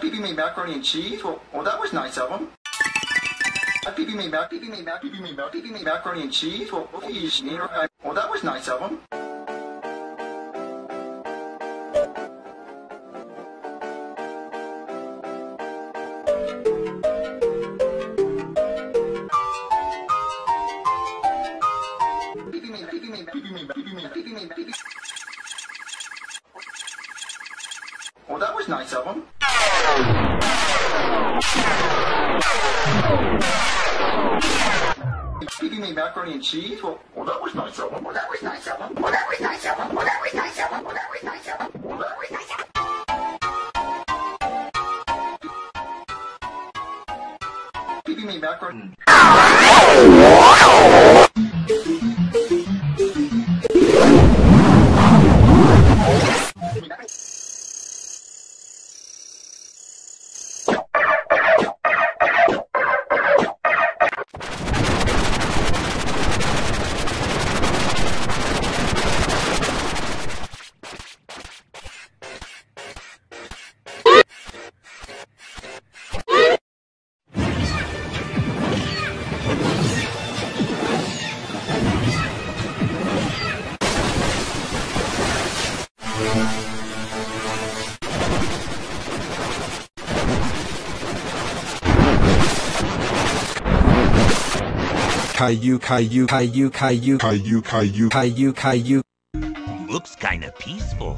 PP made macaroni and cheese? Well, well, that was nice of him. PP made mac, PP made mac, PP made mac, PP made macaroni and cheese? Well, well, geez, you know, I- well, that was nice of him. Well, that was nice of him. PP made macaroni and cheese? Well, well, that was nice of him. Well, that was nice of him. Well, that was nice of him. Well, that was nice of him. Well, that was nice of him. Well, made macaroni. Oh, Caillou, Caillou, Caillou, Caillou, Caillou, Caillou. Caillou, Caillou. Looks kinda peaceful.